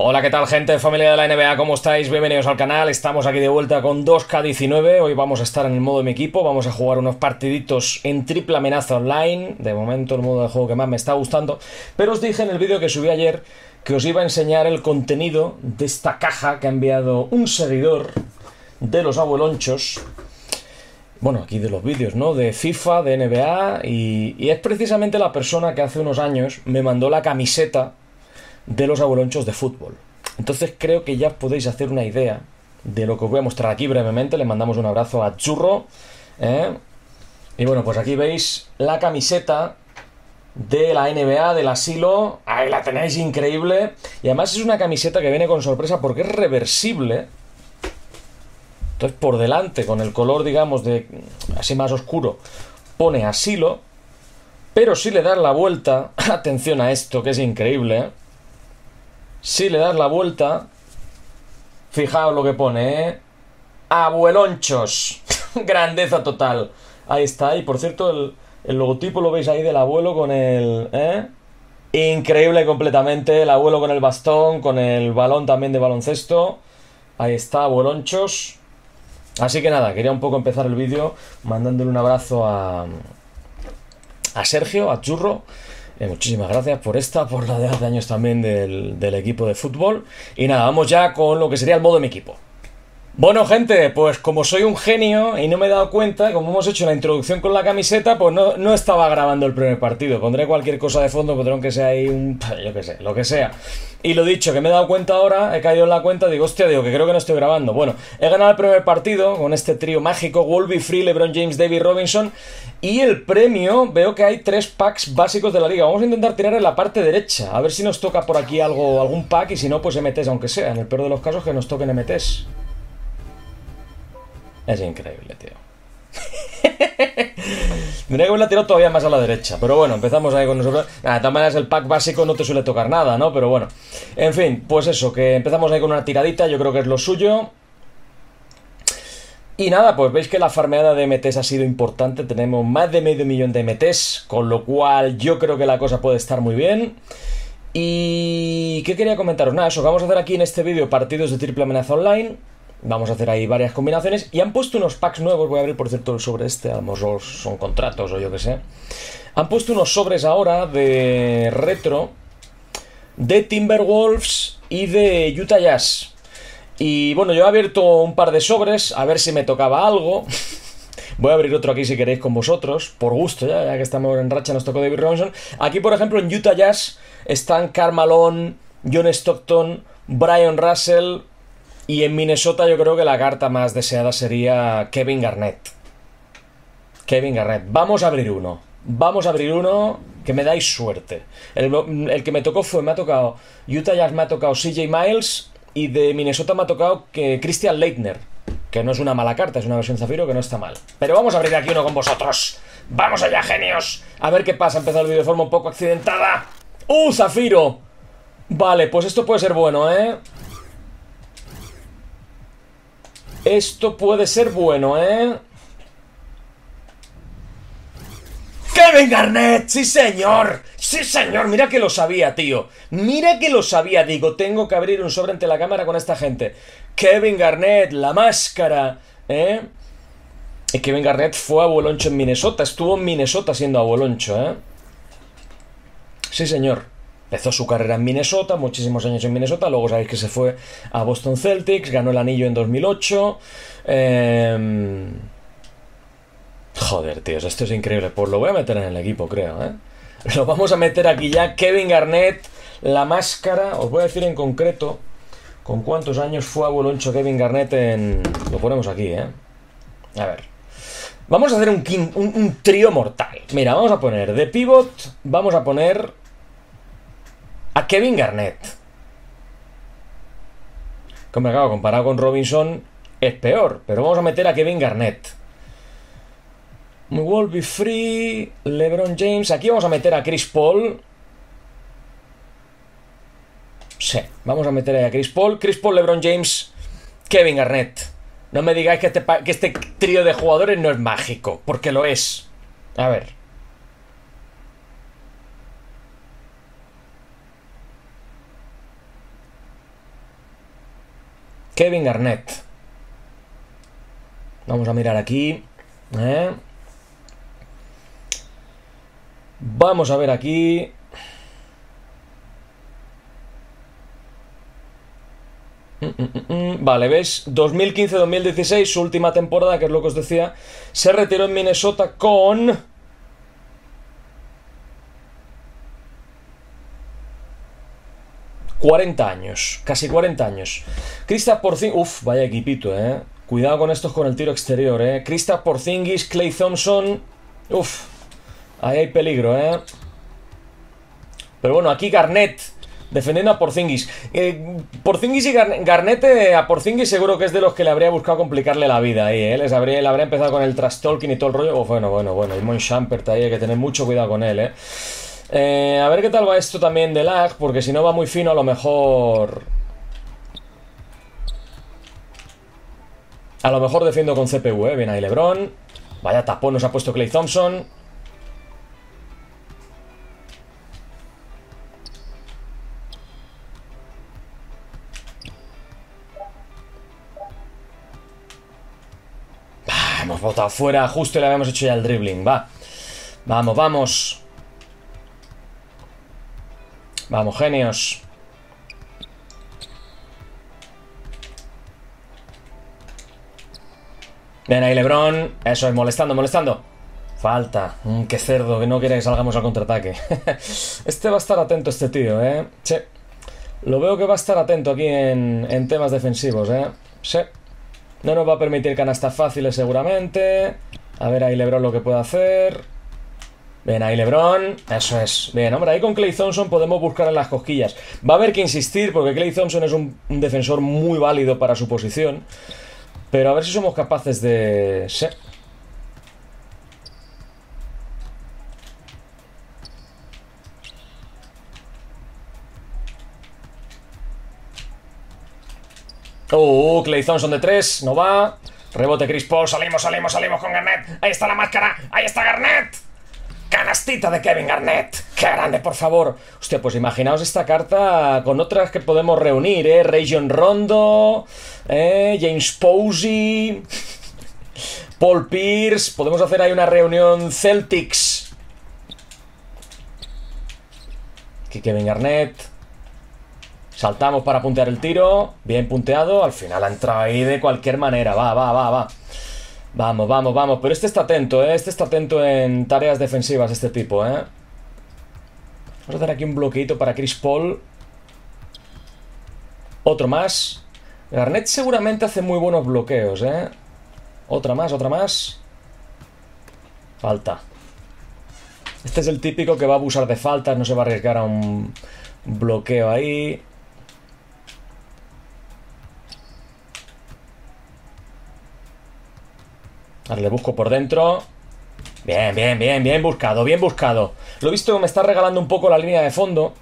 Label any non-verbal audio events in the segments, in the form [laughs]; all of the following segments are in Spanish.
Hola, ¿qué tal gente, familia de la NBA? ¿Cómo estáis? Bienvenidos al canal. Estamos aquí de vuelta con 2K19. Hoy vamos a estar en el modo de mi equipo. Vamos a jugar unos partiditos en triple amenaza online. De momento el modo de juego que más me está gustando. Pero os dije en el vídeo que subí ayer que os iba a enseñar el contenido de esta caja que ha enviado un seguidor de los abuelonchos. Bueno, aquí de los vídeos, ¿no? De FIFA, de NBA. Y, y es precisamente la persona que hace unos años me mandó la camiseta de los abuelonchos de fútbol. Entonces creo que ya podéis hacer una idea de lo que os voy a mostrar aquí brevemente. Le mandamos un abrazo a Churro. ¿eh? Y bueno, pues aquí veis la camiseta de la NBA, del asilo. Ahí la tenéis increíble. Y además es una camiseta que viene con sorpresa porque es reversible. Entonces por delante, con el color, digamos, de así más oscuro, pone asilo. Pero si le das la vuelta, [laughs] atención a esto, que es increíble, ¿eh? Si le das la vuelta, fijaos lo que pone, ¿eh? Abuelonchos. [laughs] Grandeza total. Ahí está. Y por cierto, el, el, logotipo lo veis ahí del abuelo con el... ¿eh? Increíble completamente. El abuelo con el bastón, con el balón también de baloncesto. Ahí está, abuelonchos. Así que nada, quería un poco empezar el vídeo mandándole un abrazo a, a Sergio, a Churro. Eh, muchísimas gracias por esta, por la de hace años también del, del, equipo de fútbol. Y nada, vamos ya con lo que sería el modo de mi equipo. Bueno, gente, pues como soy un genio y no me he dado cuenta, como hemos hecho la introducción con la camiseta, pues no, no estaba grabando el primer partido. Pondré cualquier cosa de fondo, pondré que sea ahí un. [laughs] yo qué sé, lo que sea. Y lo dicho, que me he dado cuenta ahora, he caído en la cuenta, digo, hostia, digo, que creo que no estoy grabando. Bueno, he ganado el primer partido con este trío mágico: Wolby, Free, LeBron James, David Robinson. Y el premio, veo que hay tres packs básicos de la liga. Vamos a intentar tirar en la parte derecha, a ver si nos toca por aquí algo, algún pack y si no, pues MTs, aunque sea. En el peor de los casos, que nos toquen MTs. Es increíble, tío. [laughs] Tendría que haberla tirado todavía más a la derecha. Pero bueno, empezamos ahí con nosotros. Nada, de todas maneras, el pack básico no te suele tocar nada, ¿no? Pero bueno. En fin, pues eso, que empezamos ahí con una tiradita. Yo creo que es lo suyo. Y nada, pues veis que la farmeada de MTs ha sido importante. Tenemos más de medio millón de MTs. Con lo cual yo creo que la cosa puede estar muy bien. Y... ¿Qué quería comentaros? Nada, eso, vamos a hacer aquí en este vídeo partidos de triple amenaza online. Vamos a hacer ahí varias combinaciones. Y han puesto unos packs nuevos. Voy a abrir, por cierto, el sobre este. A lo mejor son contratos o yo que sé. Han puesto unos sobres ahora de retro. De Timberwolves y de Utah Jazz. Y bueno, yo he abierto un par de sobres. A ver si me tocaba algo. [laughs] Voy a abrir otro aquí si queréis con vosotros. Por gusto, ya, ya que estamos en racha, nos tocó David Robinson. Aquí, por ejemplo, en Utah Jazz están Carmalón, John Stockton, Brian Russell. Y en Minnesota yo creo que la carta más deseada sería Kevin Garnett. Kevin Garnett. Vamos a abrir uno. Vamos a abrir uno que me dais suerte. El, que me tocó fue, me ha tocado Utah Jazz, me ha tocado CJ Miles y de Minnesota me ha tocado que Christian Leitner. Que no es una mala carta, es una versión Zafiro que no está mal. Pero vamos a abrir aquí uno con vosotros. ¡Vamos allá, genios! A ver qué pasa. Ha empezado el vídeo de forma un poco accidentada. ¡Uh, Zafiro! Vale, pues esto puede ser bueno, ¿eh? Esto puede ser bueno, ¿eh? ¡Kevin Garnett! ¡Sí, señor! ¡Sí, señor! Mira que lo sabía, tío. Mira que lo sabía. Digo, tengo que abrir un sobre ante la cámara con esta gente. Kevin Garnett, la máscara, ¿eh? Y Kevin Garnett fue abueloncho en Minnesota. Estuvo en Minnesota siendo abueloncho, ¿eh? Sí, señor. Empezó su carrera en Minnesota, muchísimos años en Minnesota, luego sabéis que se fue a Boston Celtics, ganó el anillo en 2008. Eh... Joder, tíos, esto es increíble. Pues lo voy a meter en el equipo, creo, ¿eh? [laughs] Lo vamos a meter aquí ya. Kevin Garnett, la máscara. Os voy a decir en concreto con cuántos años fue abueloncho Kevin Garnett en... Lo ponemos aquí, ¿eh? A ver. Vamos a hacer un, un, un trío mortal. Mira, vamos a poner de pivot, vamos a poner a Kevin Garnett. Como acabo, comparado con Robinson, es peor. Pero vamos a meter a Kevin Garnett. Will be free. LeBron James. Aquí vamos a meter a Chris Paul. Sí, vamos a meter a Chris Paul. Chris Paul, LeBron James, Kevin Garnett. No me digáis que este, que este trío de jugadores no es mágico, porque lo es. A ver. Kevin Garnett. Vamos a mirar aquí. ¿eh? Vamos a ver aquí. Mm, mm, mm, vale, ¿ves? 2015-2016, su última temporada, que es lo que os decía, se retiró en Minnesota con... ...40 años, casi 40 años. Krista Porzingis... Uf, vaya equipito, eh. Cuidado con estos con el tiro exterior, eh. Krista Porzingis, Clay Thompson... Uf, ahí hay peligro, eh. Pero bueno, aquí Garnett defendiendo a Porzingis. Eh, Porzingis y Garnete, a Porzingis seguro que es de los que le habría buscado complicarle la vida ahí, ¿eh? Les habría, le habría empezado con el trash talking y todo el rollo. Oh, bueno, bueno, bueno. Y Mon Champert ahí, hay que tener mucho cuidado con él, ¿eh? ¿Eh? A ver qué tal va esto también de lag, porque si no va muy fino, a lo mejor. A lo mejor defiendo con CPU, ¿eh? Bien ahí LeBron. Vaya tapón nos ha puesto Clay Thompson. hemos botado fuera, justo le habíamos hecho ya el dribbling, va. Vamos, vamos. Vamos, genios. Ven ahí, Lebron. Eso es, molestando, molestando. Falta. Mm, qué cerdo, que no quiere que salgamos al contraataque. [laughs] este va a estar atento, este tío, ¿eh? Sí. Lo veo que va a estar atento aquí en, en temas defensivos, ¿eh? Sí. No nos va a permitir canastas fáciles seguramente. A ver ahí Lebron lo que puede hacer. Bien, ahí Lebron. Eso es. Bien, hombre, ahí con Clay Thompson podemos buscar en las cosquillas. Va a haber que insistir porque Clay Thompson es un, defensor muy válido para su posición. Pero a ver si somos capaces de... Sí. Uh, Clay Thompson de 3, no va. Rebote Chris Paul, salimos, salimos, salimos con Garnett. Ahí está la máscara, ahí está Garnett. Canastita de Kevin Garnett. ¡Qué grande, por favor! Hostia, pues imaginaos esta carta con otras que podemos reunir, ¿eh? Region Rondo, ¿eh? James Posey, Paul Pierce. Podemos hacer ahí una reunión Celtics. Aquí Kevin Garnett. Saltamos para puntear el tiro. Bien punteado. Al final ha entrado ahí de cualquier manera. Va, va, va, va. Vamos, vamos, vamos. Pero este está atento, ¿eh? Este está atento en tareas defensivas, este tipo, ¿eh? Vamos a hacer aquí un bloqueito para Chris Paul. Otro más. Garnett seguramente hace muy buenos bloqueos, ¿eh? Otra más, otra más. Falta. Este es el típico que va a abusar de faltas, no se va a arriesgar a un bloqueo ahí. Ahora le busco por dentro. Bien, bien, bien, bien buscado, bien buscado. Lo he visto que me está regalando un poco la línea de fondo.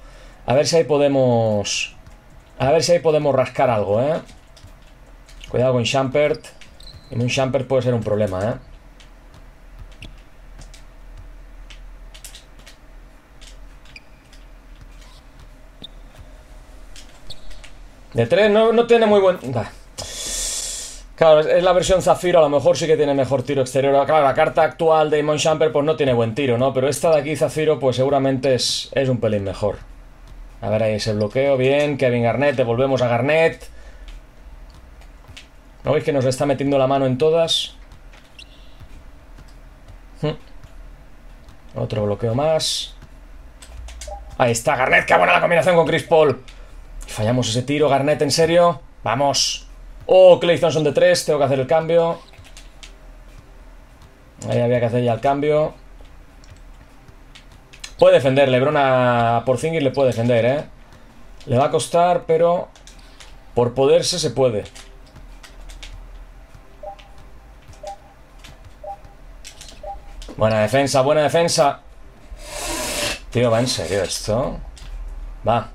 A ver si ahí podemos... A ver si ahí podemos rascar algo, ¿eh? Cuidado con Shampert. En un Shampert puede ser un problema, ¿eh? De tres no, no tiene muy buen... Claro, es la versión Zafiro, a lo mejor sí que tiene mejor tiro exterior. Claro, la carta actual de Mon Champer pues no tiene buen tiro, ¿no? Pero esta de aquí, Zafiro, pues seguramente es, es un pelín mejor. A ver ahí ese bloqueo, bien. Kevin Garnett, devolvemos a Garnett. ¿No veis que nos está metiendo la mano en todas? Hm. Otro bloqueo más. Ahí está, Garnett, qué buena la combinación con Chris Paul. Fallamos ese tiro, Garnett, ¿en serio? Vamos. Oh, Clay Thompson de 3, tengo que hacer el cambio. Ahí había que hacer ya el cambio. Puede defender, Lebron a Porzingis le puede defender, ¿eh? Le va a costar, pero por poderse se puede. Buena defensa, buena defensa. Tío, va en serio esto. Va.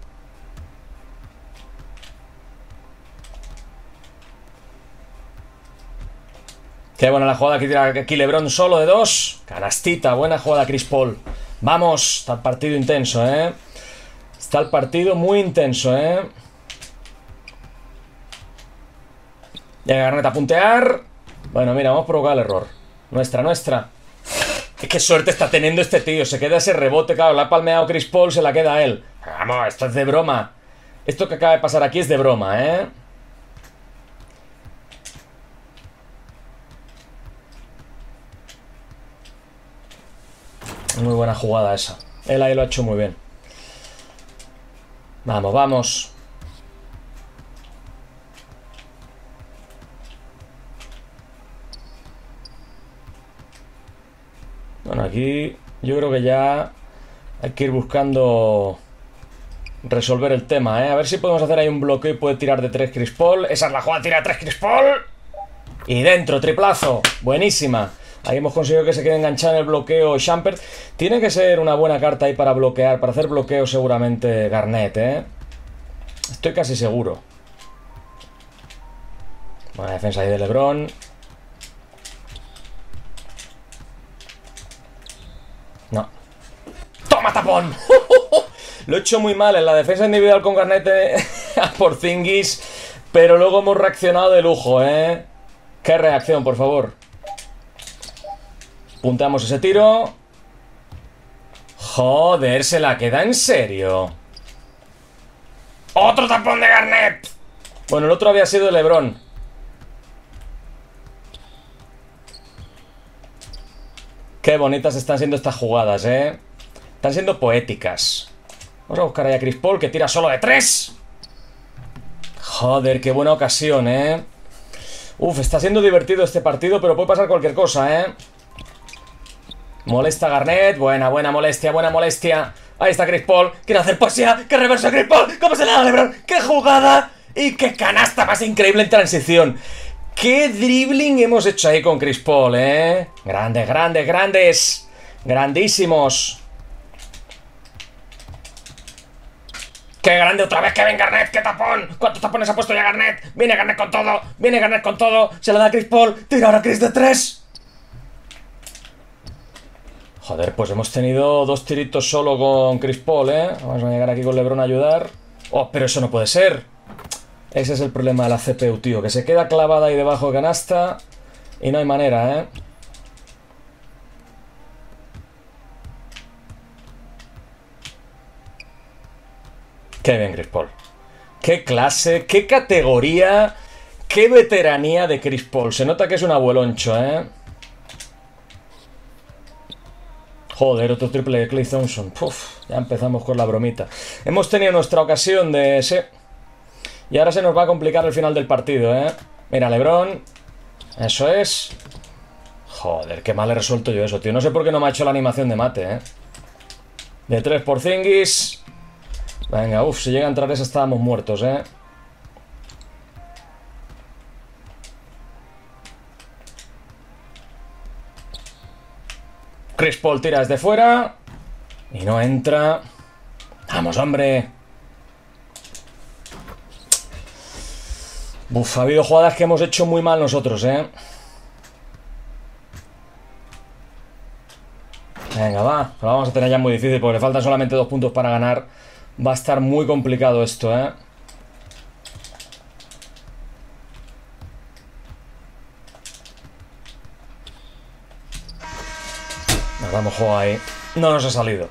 Qué buena la jugada que tira aquí Lebron solo de dos. Canastita, buena jugada Chris Paul. Vamos, está el partido intenso, ¿eh? Está el partido muy intenso, ¿eh? Llega Garnet a puntear. Bueno, mira, vamos a provocar el error. Nuestra, nuestra. Qué suerte está teniendo este tío. Se queda ese rebote, claro. La ha palmeado Chris Paul, se la queda a él. Vamos, esto es de broma. Esto que acaba de pasar aquí es de broma, ¿eh? Muy buena jugada esa. Él ahí lo ha hecho muy bien. Vamos, vamos. Bueno, aquí yo creo que ya hay que ir buscando resolver el tema, ¿eh? A ver si podemos hacer ahí un bloqueo y puede tirar de 3 Chris Paul. Esa es la jugada, tira 3 Chris Paul. Y dentro, triplazo. Buenísima. Ahí hemos conseguido que se quede enganchado en el bloqueo Champer. Tiene que ser una buena carta ahí para bloquear, para hacer bloqueo seguramente Garnett, ¿eh? Estoy casi seguro. Buena defensa ahí de Lebron. No. ¡Toma tapón! [laughs] Lo he hecho muy mal en la defensa individual con Garnett eh, [laughs] por Zingis, pero luego hemos reaccionado de lujo, ¿eh? ¿Qué reacción, por favor? Punteamos ese tiro. Joder, se la queda en serio. ¡Otro tapón de Garnett! Bueno, el otro había sido Lebron. Qué bonitas están siendo estas jugadas, ¿eh? Están siendo poéticas. Vamos a buscar ahí a Chris Paul, que tira solo de tres. Joder, qué buena ocasión, ¿eh? Uf, está siendo divertido este partido, pero puede pasar cualquier cosa, ¿eh? Molesta Garnett. Buena, buena molestia, buena molestia. Ahí está Chris Paul. Quiere hacer poesía. ¡Qué reverso Chris Paul! ¿Cómo se le da LeBron? ¡Qué jugada! Y qué canasta más increíble en transición. ¡Qué dribbling hemos hecho ahí con Chris Paul, eh! Grandes, grandes, grandes. Grandísimos. ¡Qué grande otra vez Kevin Garnett! ¡Qué tapón! ¿Cuántos tapones ha puesto ya Garnett? Viene Garnett con todo. Viene Garnett con todo. Se la da a Chris Paul. Tira ahora Chris de tres. Joder, pues hemos tenido dos tiritos solo con Chris Paul, ¿eh? Vamos a llegar aquí con LeBron a ayudar. Oh, pero eso no puede ser. Ese es el problema de la CPU, tío. Que se queda clavada ahí debajo de canasta y no hay manera, ¿eh? Qué bien, Chris Paul. Qué clase, qué categoría, qué veteranía de Chris Paul. Se nota que es un abueloncho, ¿eh? Joder, otro triple de Clay Thompson. Puf, ya empezamos con la bromita. Hemos tenido nuestra ocasión de ese. Y ahora se nos va a complicar el final del partido, ¿eh? Mira, Lebron. Eso es. Joder, qué mal he resuelto yo eso, tío. No sé por qué no me ha hecho la animación de mate, ¿eh? De 3 por Zingis. Venga, uff, si llega a entrar esa estábamos muertos, ¿eh? Chris Paul tira desde fuera. Y no entra. Vamos, hombre. Uf, ha habido jugadas que hemos hecho muy mal nosotros, ¿eh? Venga, va. Lo vamos a tener ya muy difícil porque le faltan solamente dos puntos para ganar. Va a estar muy complicado esto, ¿eh? Vamos, juego ahí. No nos ha salido.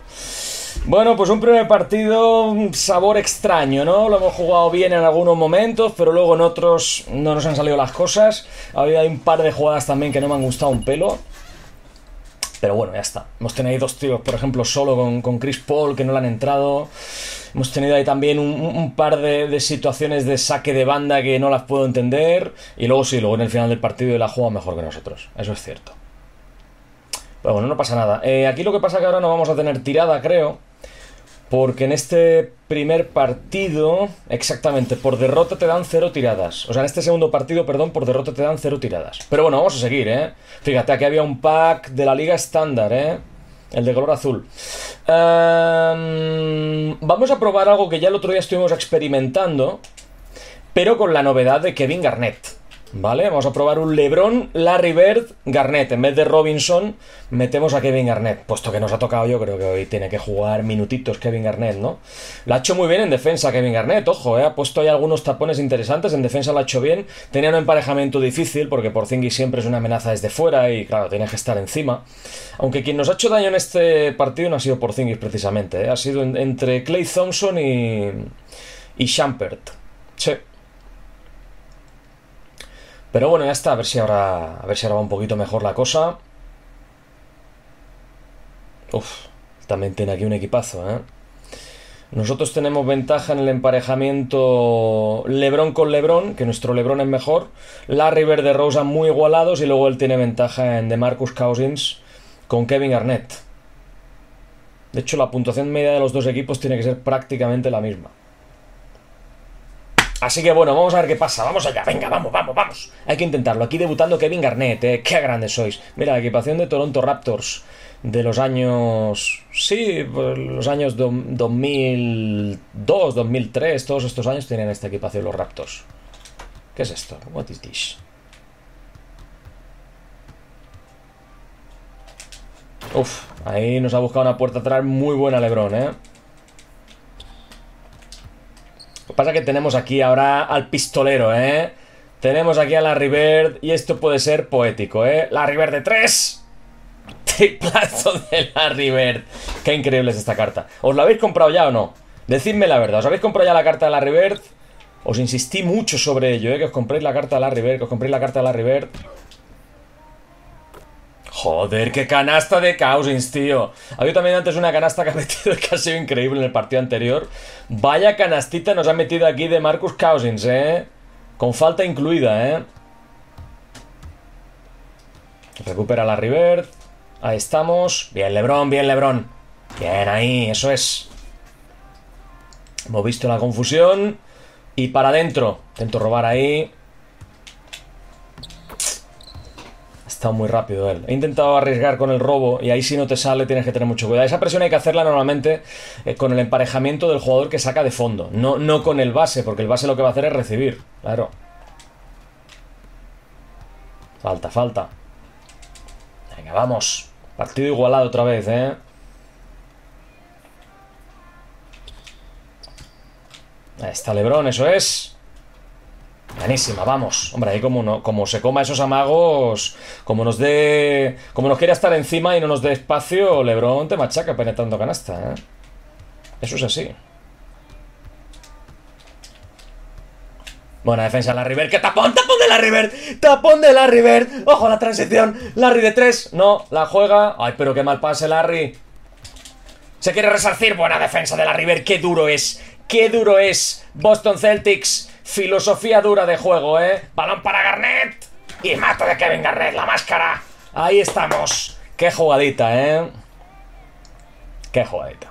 Bueno, pues un primer partido, un sabor extraño, ¿no? Lo hemos jugado bien en algunos momentos, pero luego en otros no nos han salido las cosas. Había un par de jugadas también que no me han gustado un pelo. Pero bueno, ya está. Hemos tenido ahí dos tíos, por ejemplo, solo con, Chris Paul, que no le han entrado. Hemos tenido ahí también un, par de, situaciones de saque de banda que no las puedo entender. Y luego sí, luego en el final del partido la juega mejor que nosotros. Eso es cierto. Bueno, no pasa nada. Eh, aquí lo que pasa es que ahora no vamos a tener tirada, creo. Porque en este primer partido, exactamente, por derrota te dan cero tiradas. O sea, en este segundo partido, perdón, por derrota te dan cero tiradas. Pero bueno, vamos a seguir, ¿eh? Fíjate, aquí había un pack de la liga estándar, ¿eh? El de color azul. Em, vamos a probar algo que ya el otro día estuvimos experimentando, pero con la novedad de Kevin Garnett. ¿Vale? Vamos a probar un LeBron, Larry Bird, Garnett. En vez de Robinson, metemos a Kevin Garnett. Puesto que nos ha tocado, yo creo que hoy tiene que jugar minutitos Kevin Garnett, ¿no? Lo ha hecho muy bien en defensa Kevin Garnett, ojo, ¿eh? Ha puesto ahí algunos tapones interesantes. En defensa lo ha hecho bien. Tenía un emparejamiento difícil porque Porzingis siempre es una amenaza desde fuera y, claro, tiene que estar encima. Aunque quien nos ha hecho daño en este partido no ha sido Porzingis precisamente, ¿eh? Ha sido entre Clay Thompson y. y Champert. Sí. Pero bueno, ya está, a ver si ahora, a ver si ahora va un poquito mejor la cosa. Uf, también tiene aquí un equipazo, ¿eh? Nosotros tenemos ventaja en el emparejamiento Lebron con Lebron, que nuestro Lebron es mejor. Larry Verde Rosa muy igualados y luego él tiene ventaja en DeMarcus Cousins con Kevin Garnett. De hecho, la puntuación media de los dos equipos tiene que ser prácticamente la misma. Así que bueno, vamos a ver qué pasa. Vamos allá, venga, vamos, vamos, vamos. Hay que intentarlo. Aquí debutando Kevin Garnett, ¿eh? Qué grandes sois. Mira, la equipación de Toronto Raptors de los años... Sí, pues, los años 2002, 2003, todos estos años tienen esta equipación los Raptors. ¿Qué es esto? What is this? Uf, ahí nos ha buscado una puerta atrás muy buena Lebron, ¿eh? Pasa que tenemos aquí ahora al pistolero, ¿eh? Tenemos aquí a la Bird y esto puede ser poético, ¿eh? La Bird de 3. Triplazo de la Bird. Qué increíble es esta carta. ¿Os la habéis comprado ya o no? Decidme la verdad. ¿Os habéis comprado ya la carta de la Bird? Os insistí mucho sobre ello, ¿eh? Que os compréis la carta de la Bird, que os compréis la carta de la Bird. Joder, qué canasta de Cousins, tío. Había también antes una canasta que ha [laughs] metido que ha sido increíble en el partido anterior. Vaya canastita nos ha metido aquí de Marcus Cousins, ¿eh? Con falta incluida, ¿eh? Recupera la River. Ahí estamos. Bien, Lebron, bien, Lebron. Bien, ahí, eso es. Hemos visto la confusión. Y para adentro. Intento robar ahí. Estado muy rápido él. He intentado arriesgar con el robo y ahí si no te sale tienes que tener mucho cuidado. Esa presión hay que hacerla normalmente eh, con el emparejamiento del jugador que saca de fondo, no, no con el base, porque el base lo que va a hacer es recibir, claro. Falta, falta. Venga, vamos. Partido igualado otra vez, ¿eh? Ahí está Lebron, eso es. Buenísima, vamos. Hombre, ahí como, no, como se coma esos amagos, como nos dé. Como nos quiera estar encima y no nos dé espacio, Lebron te machaca penetrando canasta, ¿eh? Eso es así. Buena defensa la River. ¡Qué tapón! ¡Tapón de la River! ¡Tapón de la River! ¡Ojo la transición! Larry de 3. No, la juega. ¡Ay, pero qué mal pase, Larry! Se quiere resarcir. Buena defensa de la River. ¡Qué duro es! ¡Qué duro es! Boston Celtics Filosofía dura de juego, ¿eh? Balón para Garnett. Y mato de Kevin Garnett, la máscara. Ahí estamos. Qué jugadita, ¿eh? Qué jugadita.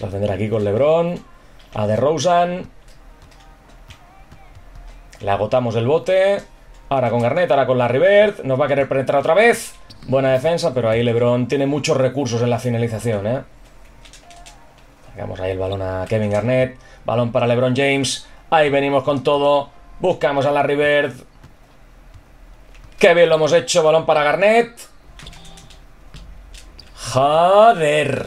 Va a defender aquí con LeBron. A de Rosen. Le agotamos el bote. Ahora con Garnett, ahora con la Bird. Nos va a querer penetrar otra vez. Buena defensa, pero ahí LeBron tiene muchos recursos en la finalización, ¿eh? Sacamos ahí el balón a Kevin Garnett. Balón para LeBron James. Ahí venimos con todo. Buscamos a la Bird. Qué bien lo hemos hecho. Balón para Garnett. Joder.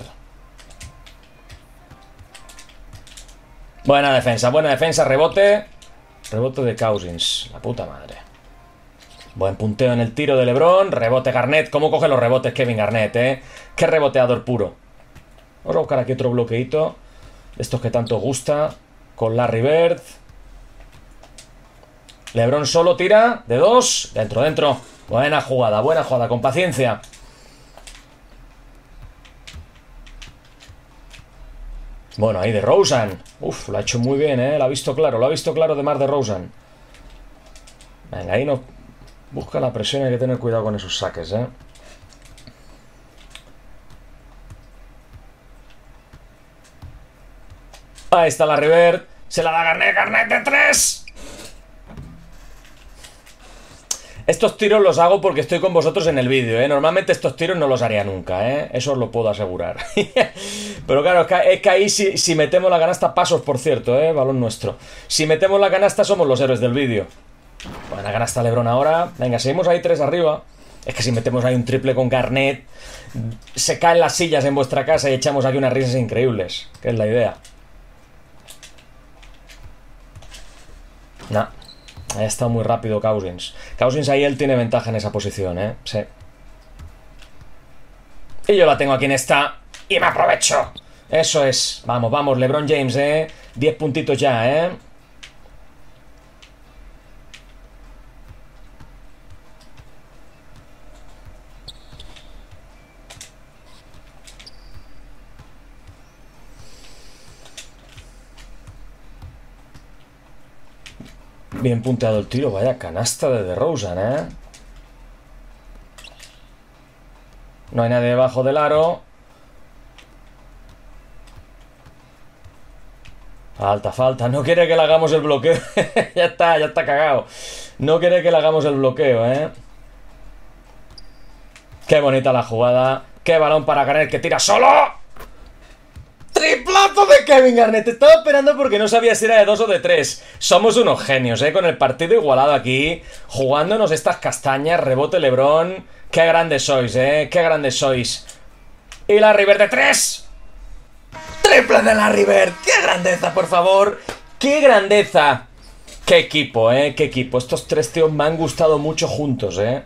Buena defensa, buena defensa. Rebote. Rebote de Cousins. La puta madre. Buen punteo en el tiro de LeBron. Rebote Garnett. ¿Cómo coge los rebotes Kevin Garnett, eh? Qué reboteador puro. Vamos a buscar aquí otro bloqueito. Estos que tanto gusta. Con Larry Bird. Lebron solo tira. De dos. Dentro, dentro. Buena jugada, buena jugada. Con paciencia. Bueno, ahí de Rosen. Uf, lo ha hecho muy bien, ¿eh? Lo ha visto claro, lo ha visto claro de Mar de Rosen. Venga, ahí no... Busca la presión, hay que tener cuidado con esos saques, ¿eh? Ahí está la River. Se la da Garnet, Garnet de tres. Estos tiros los hago porque estoy con vosotros en el vídeo, ¿eh? Normalmente estos tiros no los haría nunca, ¿eh? Eso os lo puedo asegurar. [laughs] Pero claro, es que, ahí si, metemos la canasta, pasos por cierto, ¿eh? Balón nuestro. Si metemos la canasta somos los héroes del vídeo. Buena canasta Lebron ahora. Venga, seguimos ahí tres arriba. Es que si metemos ahí un triple con Garnet, se caen las sillas en vuestra casa y echamos aquí unas risas increíbles. Que es la idea. Nah. Ha estado muy rápido Cousins. Cousins ahí él tiene ventaja en esa posición, ¿eh? Sí. Y yo la tengo aquí en esta. ¡Y me aprovecho! Eso es. Vamos, vamos, LeBron James, ¿eh? 10 puntitos ya, ¿eh? Bien punteado el tiro, vaya canasta de DeRozan, ¿eh? No hay nadie debajo del aro. Falta, falta. No quiere que le hagamos el bloqueo. [laughs] ya está, ya está cagado. No quiere que le hagamos el bloqueo, ¿eh? Qué bonita la jugada. Qué balón para ganar que tira solo. ¡Triplazo de Kevin Garnett! Estaba esperando porque no sabía si era de dos o de tres. Somos unos genios, ¿eh? Con el partido igualado aquí, jugándonos estas castañas, rebote Lebron. ¡Qué grandes sois, eh! ¡Qué grandes sois! Y la River de tres. ¡Triple de la River! ¡Qué grandeza, por favor! ¡Qué grandeza! ¡Qué equipo, eh! ¡Qué equipo! Estos tres tíos me han gustado mucho juntos, eh.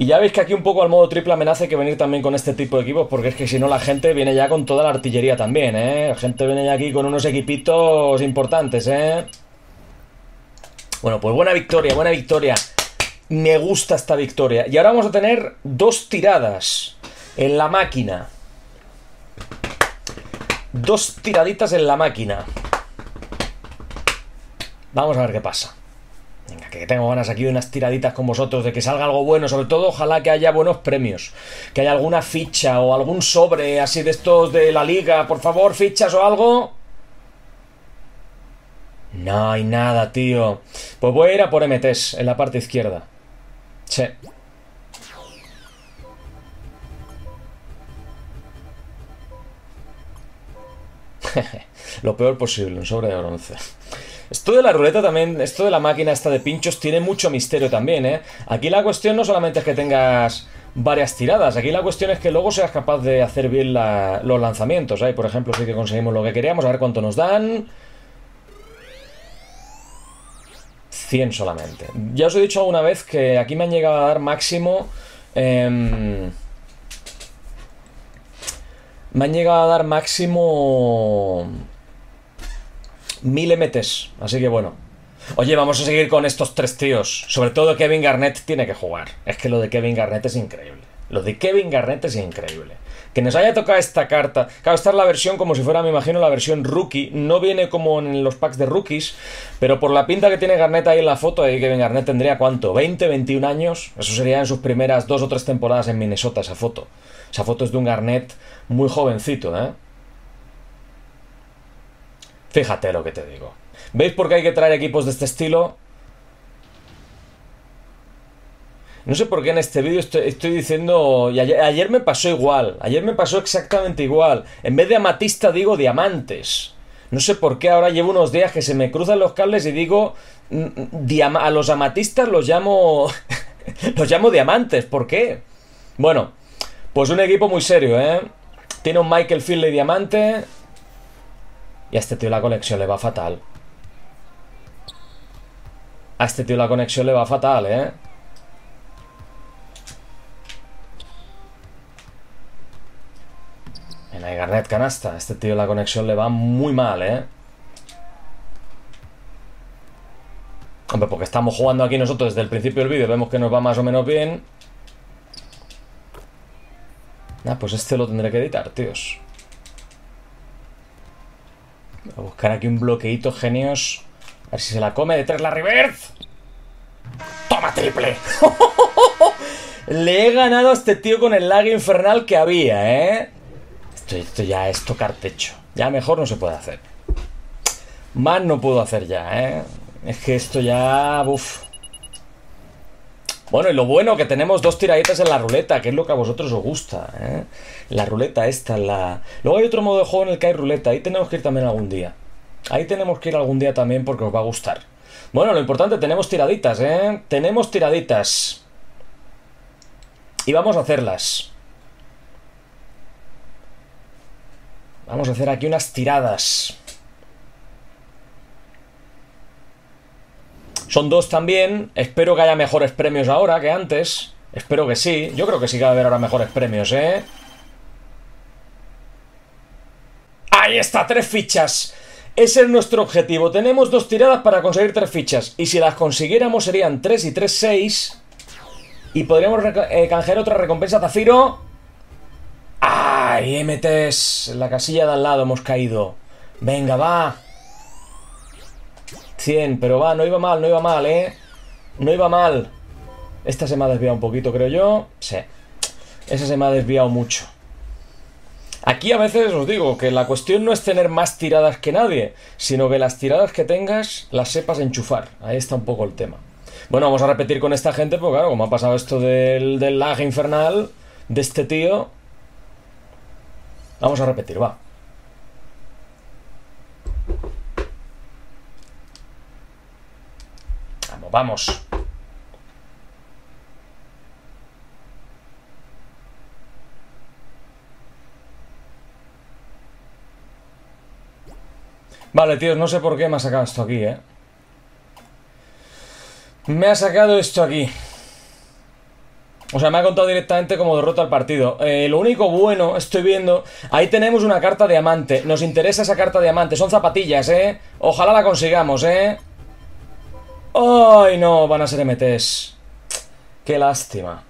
Y ya veis que aquí un poco al modo triple amenaza hay que venir también con este tipo de equipos, porque es que si no la gente viene ya con toda la artillería también, ¿eh? La gente viene ya aquí con unos equipitos importantes, ¿eh? Bueno, pues buena victoria, buena victoria. Me gusta esta victoria. Y ahora vamos a tener dos tiradas en la máquina. Dos tiraditas en la máquina. Vamos a ver qué pasa que tengo ganas aquí de unas tiraditas con vosotros, de que salga algo bueno, sobre todo ojalá que haya buenos premios, que haya alguna ficha o algún sobre así de estos de la liga, por favor, fichas o algo. No hay nada, tío. Pues voy a ir a por MTs en la parte izquierda. Sí. [laughs] Lo peor posible, un sobre de bronce. Esto de la ruleta también, esto de la máquina esta de pinchos tiene mucho misterio también, ¿eh? Aquí la cuestión no solamente es que tengas varias tiradas, aquí la cuestión es que luego seas capaz de hacer bien los lanzamientos. Ahí, por ejemplo, sí que conseguimos lo que queríamos, a ver cuánto nos dan. 100 solamente. Ya os he dicho alguna vez que aquí me han llegado a dar máximo... Em, me han llegado a dar máximo 1000 MTs. Así que bueno. Oye, vamos a seguir con estos tres tíos. Sobre todo Kevin Garnett tiene que jugar. Es que lo de Kevin Garnett es increíble. Lo de Kevin Garnett es increíble. Que nos haya tocado esta carta. Claro, esta es la versión como si fuera, me imagino, la versión rookie. No viene como en los packs de rookies. Pero por la pinta que tiene Garnett ahí en la foto, de Kevin Garnett tendría cuánto? ¿20, 21 años? Eso sería en sus primeras dos o tres temporadas en Minnesota, esa foto. Esa foto es de un Garnett muy jovencito, ¿eh? Fíjate lo que te digo. ¿Veis por qué hay que traer equipos de este estilo? No sé por qué en este vídeo estoy, diciendo... Y ayer, me pasó igual. Ayer me pasó exactamente igual. En vez de amatista digo diamantes. No sé por qué ahora llevo unos días que se me cruzan los cables y digo... Mm, mm, a los amatistas los llamo... [laughs] los llamo diamantes. ¿Por qué? Bueno, pues un equipo muy serio, ¿eh? Tiene un Michael Finley diamante. Y a este tío la conexión le va fatal. A este tío la conexión le va fatal, ¿eh? En la canasta. A este tío la conexión le va muy mal, ¿eh? Hombre, porque estamos jugando aquí nosotros desde el principio del vídeo. Vemos que nos va más o menos bien. Ah, pues este lo tendré que editar, tíos. Buscar aquí un bloqueito genios. A ver si se la come detrás la reverse. ¡Toma triple! [laughs] Le he ganado a este tío con el lag infernal que había, ¿eh? Esto, esto ya es tocar techo. Ya mejor no se puede hacer. Más no puedo hacer ya, ¿eh? Es que esto ya... Uf. Bueno, y lo bueno que tenemos dos tiraditas en la ruleta, que es lo que a vosotros os gusta, ¿eh? La ruleta esta, la... Luego hay otro modo de juego en el que hay ruleta, ahí tenemos que ir también algún día. Ahí tenemos que ir algún día también porque os va a gustar. Bueno, lo importante, tenemos tiraditas, ¿eh? Tenemos tiraditas. Y vamos a hacerlas. Vamos a hacer aquí unas tiradas. Son dos también. Espero que haya mejores premios ahora que antes. Espero que sí. Yo creo que sí que va a haber ahora mejores premios, ¿eh? Ahí está, tres fichas. Ese es nuestro objetivo. Tenemos dos tiradas para conseguir tres fichas. Y si las consiguiéramos serían tres y tres, seis. Y podríamos eh, canjear otra recompensa Zafiro. ¡Ay, MTs! En la casilla de al lado hemos caído. Venga, va. 100, pero va, no iba mal, no iba mal, ¿eh? No iba mal. Esta se me ha desviado un poquito, creo yo. Sí. Esa se me ha desviado mucho. Aquí a veces os digo que la cuestión no es tener más tiradas que nadie, sino que las tiradas que tengas las sepas enchufar. Ahí está un poco el tema. Bueno, vamos a repetir con esta gente, porque claro, como ha pasado esto del, del lag infernal de este tío. Vamos a repetir, va. Vamos, Vale, tíos, no sé por qué me ha sacado esto aquí, ¿eh? Me ha sacado esto aquí. O sea, me ha contado directamente como derrota al partido. Eh, lo único bueno, estoy viendo... Ahí tenemos una carta diamante. Nos interesa esa carta diamante. Son zapatillas, ¿eh? Ojalá la consigamos, ¿eh? ¡Ay, no! Van a ser MTs. Qué lástima.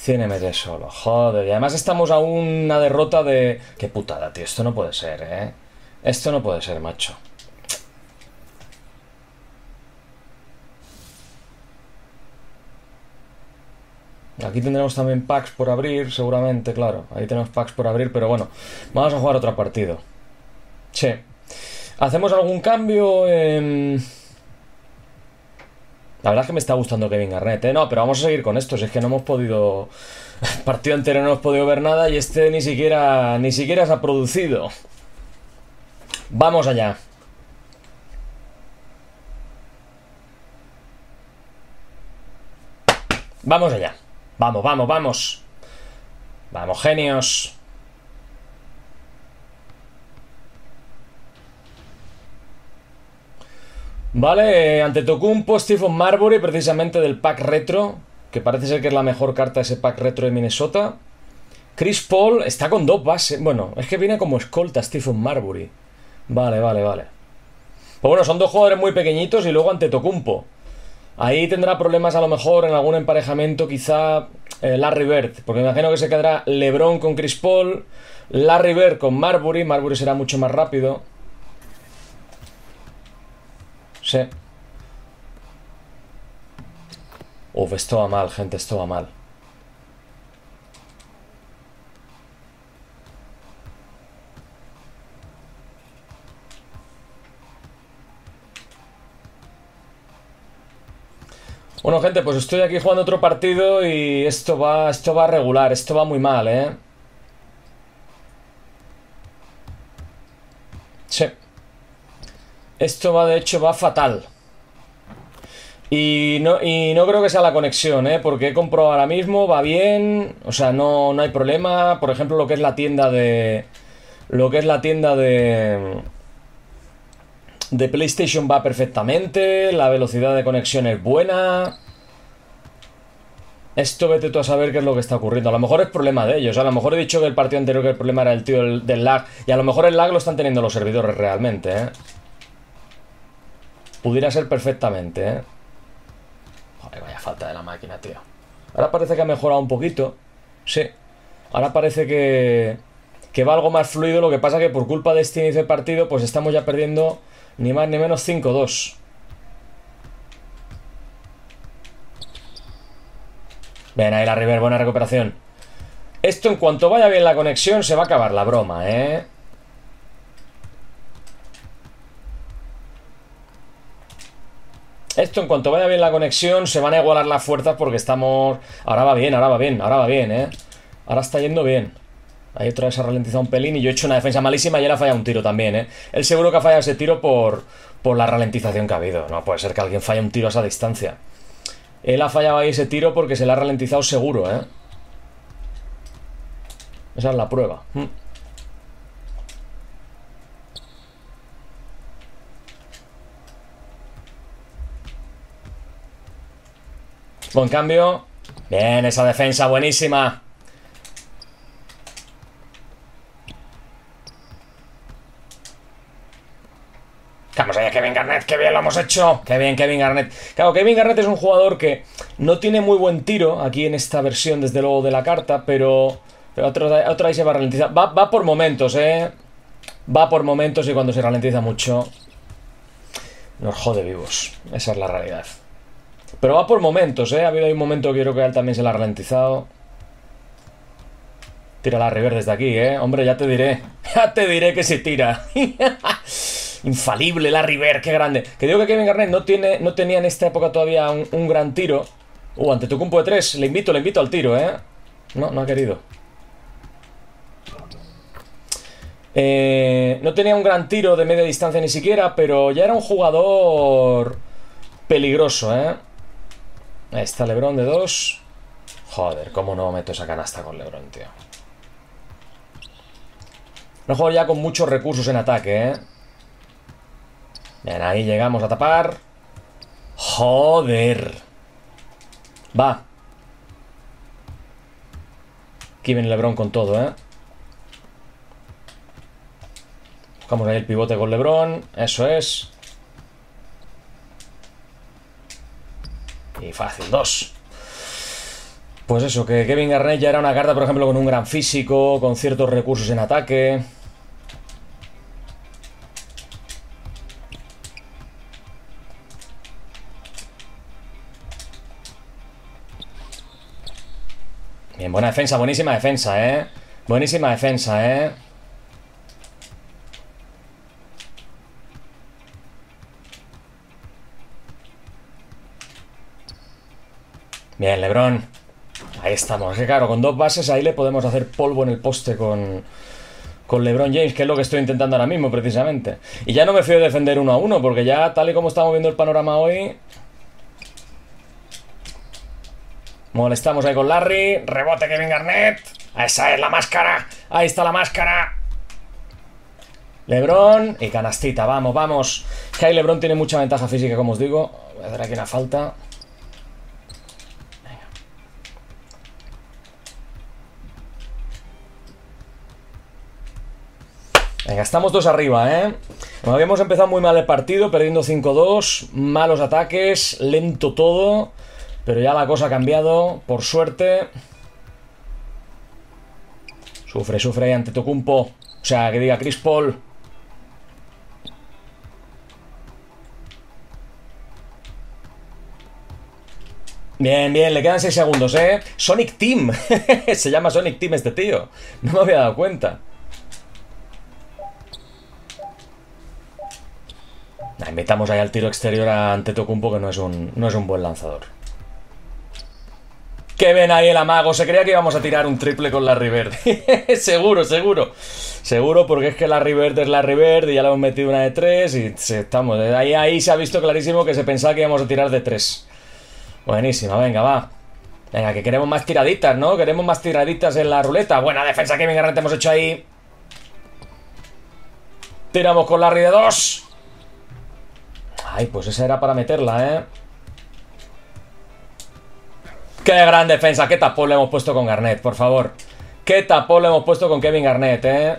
100 MTs solo. Joder. Y además estamos a una derrota de... Qué putada, tío. Esto no puede ser, ¿eh? Esto no puede ser, macho. Aquí tendremos también packs por abrir, seguramente, claro. Ahí tenemos packs por abrir, pero bueno. Vamos a jugar otro partido. Sí. ¿Hacemos algún cambio? La verdad es que me está gustando Kevin Garnett, ¿eh? No, pero vamos a seguir con esto. Si es que no hemos podido... [laughs] partido entero no hemos podido ver nada y este ni siquiera, ni siquiera se ha producido. Vamos allá. Vamos allá. Vamos, vamos, vamos. Vamos, genios. Vale, ante Tocumpo, Stephen Marbury, precisamente del pack retro, que parece ser que es la mejor carta de ese pack retro de Minnesota. Chris Paul está con dos bases. Bueno, es que viene como escolta Stephen Marbury. Vale, vale, vale. Pues bueno, son dos jugadores muy pequeñitos y luego ante Tocumpo. Ahí tendrá problemas a lo mejor en algún emparejamiento, quizá eh, Larry Bird, porque me imagino que se quedará LeBron con Chris Paul, Larry Bird con Marbury, Marbury será mucho más rápido. Sí. Uf, esto va mal, gente, esto va mal. Bueno, gente, pues estoy aquí jugando otro partido y esto va, esto va regular, esto va muy mal, ¿eh? Sí. Esto va, de hecho, va fatal. Y no, y no creo que sea la conexión, ¿eh? Porque he comprobado ahora mismo, va bien, o sea, no, no hay problema. Por ejemplo, lo que es la tienda de... Lo que es la tienda de... De PlayStation va perfectamente, la velocidad de conexión es buena. Esto vete tú a saber qué es lo que está ocurriendo. A lo mejor es problema de ellos. A lo mejor he dicho que el partido anterior que el problema era el tío del, del lag. Y a lo mejor el lag lo están teniendo los servidores realmente, ¿eh? Pudiera ser perfectamente, ¿eh? Joder, vaya falta de la máquina, tío. Ahora parece que ha mejorado un poquito. Sí. Ahora parece que, que va algo más fluido. Lo que pasa que por culpa de este inicio de partido, pues estamos ya perdiendo ni más ni menos 5-2. Ven ahí la River, buena recuperación. Esto en cuanto vaya bien la conexión se va a acabar la broma, ¿eh? Esto en cuanto vaya bien la conexión se van a igualar las fuerzas porque estamos... Ahora va bien, ahora va bien, ahora va bien, ¿eh? Ahora está yendo bien. Ahí otra vez se ha ralentizado un pelín y yo he hecho una defensa malísima y él ha fallado un tiro también, ¿eh? Él seguro que ha fallado ese tiro por, por la ralentización que ha habido. No puede ser que alguien falle un tiro a esa distancia. Él ha fallado ahí ese tiro porque se le ha ralentizado seguro, ¿eh? Esa es la prueba. Mm. Buen cambio. Bien, esa defensa buenísima. Vamos allá, Kevin Garnett, qué bien lo hemos hecho. Qué bien, Kevin Garnett. Claro, Kevin Garnett es un jugador que no tiene muy buen tiro aquí en esta versión, desde luego, de la carta, pero, otra vez se va a ralentizar. Va, va por momentos, ¿eh? Va por momentos y cuando se ralentiza mucho nos jode vivos. Esa es la realidad. Pero va por momentos, ¿eh? Ha habido un momento que creo que él también se la ha ralentizado. Tira la rever desde aquí, ¿eh? Hombre, ya te diré. [laughs] Ya te diré que se tira. [laughs] Infalible la River, qué grande. Que digo que Kevin Garnett no, tiene, no tenía en esta época todavía un, gran tiro. Uh, ante tu cumpo de tres. Le invito, le invito al tiro, ¿eh? No, no ha querido. Eh, no tenía un gran tiro de media distancia ni siquiera, pero ya era un jugador peligroso, ¿eh? Ahí está Lebron de dos. Joder, cómo no meto esa canasta con Lebron, tío. No juego ya con muchos recursos en ataque, ¿eh? Bien, ahí llegamos a tapar. Joder. Va. Aquí viene Lebron con todo, ¿eh? Buscamos ahí el pivote con Lebron. Eso es. Y fácil, dos. Pues eso, que Kevin Garnett ya era una carta, por ejemplo, con un gran físico, con ciertos recursos en ataque. Bien, buena defensa, buenísima defensa, ¿eh? Buenísima defensa, ¿eh? Bien, Lebron. Ahí estamos. Que claro, con dos bases ahí le podemos hacer polvo en el poste con, con LeBron James, que es lo que estoy intentando ahora mismo, precisamente. Y ya no me fío de defender uno a uno, porque ya tal y como estamos viendo el panorama hoy... Molestamos ahí con Larry. Rebote Kevin Garnett. Esa es la máscara. Ahí está la máscara. Lebron y canastita. Vamos, vamos. Que ahí Lebron tiene mucha ventaja física, como os digo. Voy a hacer aquí una falta. Venga, estamos dos arriba, ¿eh? habíamos empezado muy mal el partido, perdiendo 5-2, malos ataques, lento todo, pero ya la cosa ha cambiado, por suerte. Sufre, sufre ahí ante Tocumpo. O sea, que diga Chris Paul. Bien, bien, le quedan 6 segundos, ¿eh? Sonic Team. [laughs] Se llama Sonic Team este tío. No me había dado cuenta. Metamos ahí al tiro exterior ante Tocumpo, que no es un, no es un buen lanzador. Que ven ahí el amago. Se creía que íbamos a tirar un triple con la River. [laughs] seguro, seguro. Seguro, porque es que la River es la River y ya le hemos metido una de tres y estamos. Ahí, ahí se ha visto clarísimo que se pensaba que íbamos a tirar de tres. Buenísima, venga, va. Venga, que queremos más tiraditas, ¿no? Queremos más tiraditas en la ruleta. Buena defensa que bien hemos hecho ahí. Tiramos con la de dos. Ay, pues esa era para meterla, ¿eh? ¡Qué gran defensa! ¿Qué tapón le hemos puesto con Garnett, por favor? ¿Qué tapón le hemos puesto con Kevin Garnett, eh?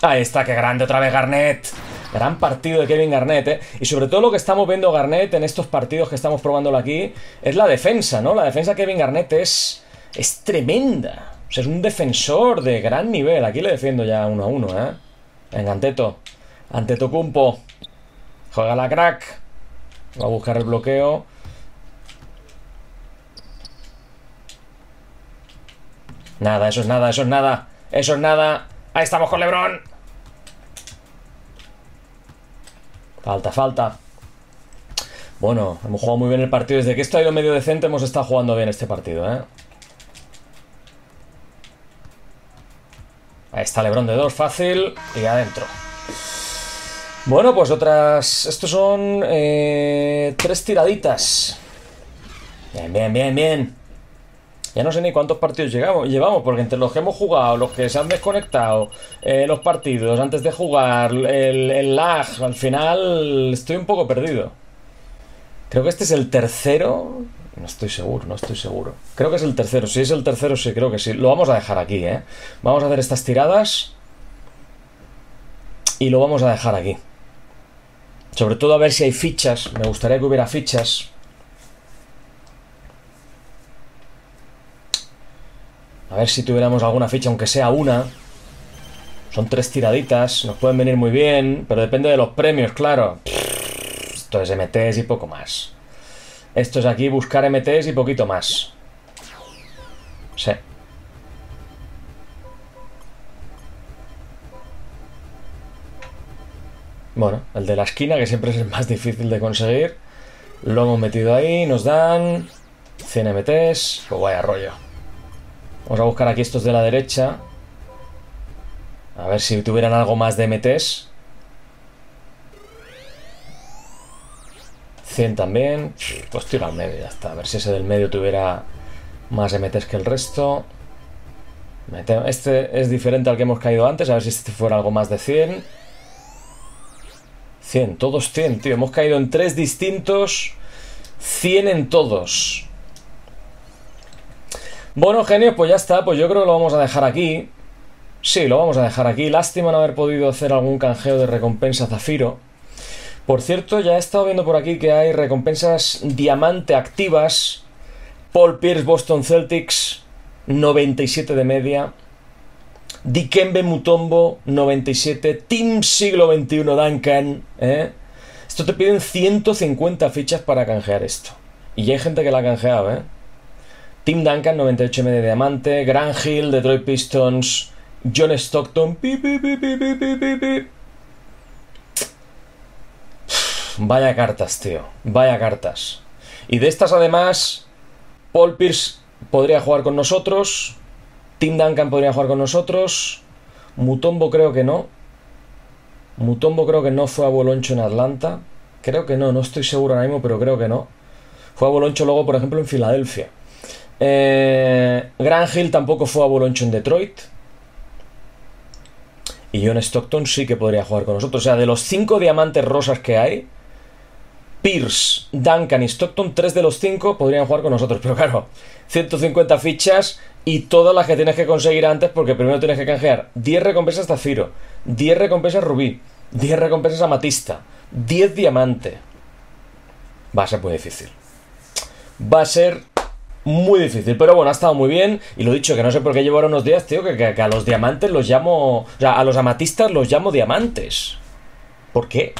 Ahí está, qué grande otra vez Garnett. Gran partido de Kevin Garnett, ¿eh? Y sobre todo lo que estamos viendo Garnett en estos partidos que estamos probándolo aquí es la defensa, ¿no? La defensa de Kevin Garnett es, es tremenda es un defensor de gran nivel. Aquí le defiendo ya uno a uno, ¿eh? Venga, Anteto. Anteto Cumpo. Juega la crack. Va a buscar el bloqueo. Nada, eso es nada, eso es nada. Eso es nada. Ahí estamos con Lebron. Falta, falta. Bueno, hemos jugado muy bien el partido. Desde que esto ha ido medio decente, hemos estado jugando bien este partido, ¿eh? Ahí está Lebron de dos, fácil. Y adentro. Bueno, pues otras... Estos son eh, tres tiraditas. Bien, bien, bien, bien. Ya no sé ni cuántos partidos llegamos, llevamos, porque entre los que hemos jugado, los que se han desconectado, eh, los partidos antes de jugar, el, el lag, al final estoy un poco perdido. Creo que este es el tercero. No estoy seguro, no estoy seguro. Creo que es el tercero. Si es el tercero, sí, creo que sí. Lo vamos a dejar aquí, ¿eh? Vamos a hacer estas tiradas. Y lo vamos a dejar aquí. Sobre todo a ver si hay fichas. Me gustaría que hubiera fichas. A ver si tuviéramos alguna ficha, aunque sea una. Son tres tiraditas, nos pueden venir muy bien, pero depende de los premios, claro. Esto es MTs y poco más. Esto es aquí buscar MTs y poquito más. Sí. Bueno, el de la esquina, que siempre es el más difícil de conseguir. Lo hemos metido ahí, nos dan 100 MTs. Pues vaya rollo. Vamos a buscar aquí estos de la derecha. A ver si tuvieran algo más de MTs. 100 también. Pues tiro al medio, ya está. A ver si ese del medio tuviera más MTs que el resto. Este es diferente al que hemos caído antes. A ver si este fuera algo más de 100. 100, todos 100, tío. Hemos caído en tres distintos. 100 en todos. Bueno, genio, pues ya está. Pues yo creo que lo vamos a dejar aquí. Sí, lo vamos a dejar aquí. Lástima no haber podido hacer algún canjeo de recompensa Zafiro. Por cierto, ya he estado viendo por aquí que hay recompensas diamante activas. Paul Pierce, Boston Celtics, 97 de media. Dikembe Mutombo, 97. Team Siglo XXI Duncan. ¿eh? Esto te piden 150 fichas para canjear esto. Y hay gente que la ha canjeado, ¿eh? Tim Duncan, 98M de diamante. Grant Hill, Detroit Pistons. John Stockton. Vaya cartas, tío. Vaya cartas. Y de estas, además, Paul Pierce podría jugar con nosotros. Tim Duncan podría jugar con nosotros. Mutombo creo que no. Mutombo creo que no fue a Boloncho en Atlanta. Creo que no, no estoy seguro ahora mismo, pero creo que no. Fue a Boloncho luego, por ejemplo, en Filadelfia. Eh, Grant Hill tampoco fue a Boloncho en Detroit. Y John Stockton sí que podría jugar con nosotros. O sea, de los cinco diamantes rosas que hay, Pierce, Duncan y Stockton, tres de los cinco podrían jugar con nosotros. [laughs] Pero claro, 150 fichas y todas las que tienes que conseguir antes, porque primero tienes que canjear 10 recompensas Zafiro, 10 recompensas Rubí, 10 recompensas Amatista, 10 diamante. Va a ser muy difícil. Va a ser muy difícil, pero bueno, ha estado muy bien. Y lo dicho, que no sé por qué llevaron unos días, tío, que, a los diamantes los llamo. O sea, a los amatistas los llamo diamantes. ¿Por qué?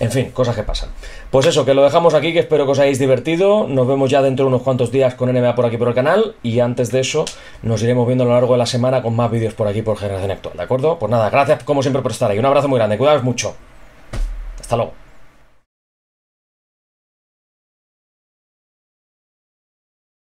En fin, cosas que pasan. Pues eso, que lo dejamos aquí, que espero que os hayáis divertido. Nos vemos ya dentro de unos cuantos días con NBA por aquí por el canal. Y antes de eso, nos iremos viendo a lo largo de la semana con más vídeos por aquí por Generación Actual, ¿de acuerdo? Pues nada, gracias como siempre por estar ahí. Un abrazo muy grande, cuidaos mucho. Hasta luego.